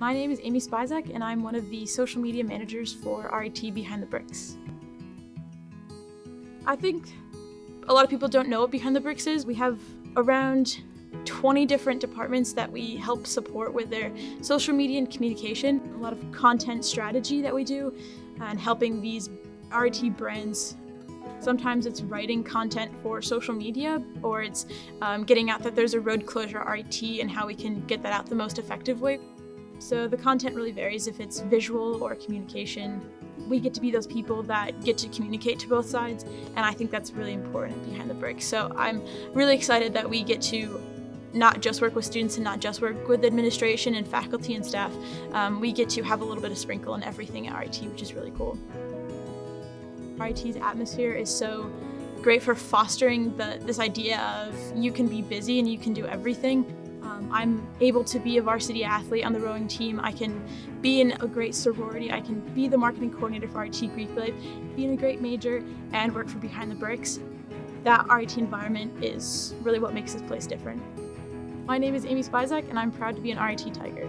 My name is Aimee Spisak, and I'm one of the social media managers for RIT Behind the Bricks. I think a lot of people don't know what Behind the Bricks is. We have around 20 different departments that we help support with their social media and communication, a lot of content strategy that we do, and helping these RIT brands. Sometimes it's writing content for social media, or it's um, getting out that there's a road closure RIT and how we can get that out the most effective way. So the content really varies if it's visual or communication. We get to be those people that get to communicate to both sides, and I think that's really important behind the bricks. So I'm really excited that we get to not just work with students and not just work with administration and faculty and staff. Um, we get to have a little bit of sprinkle in everything at RIT, which is really cool. RIT's atmosphere is so great for fostering the, this idea of you can be busy and you can do everything. Um, I'm able to be a varsity athlete on the rowing team. I can be in a great sorority. I can be the marketing coordinator for RIT Greek Life, be in a great major, and work for Behind the Bricks. That RIT environment is really what makes this place different. My name is Aimee Spisak, and I'm proud to be an RIT Tiger.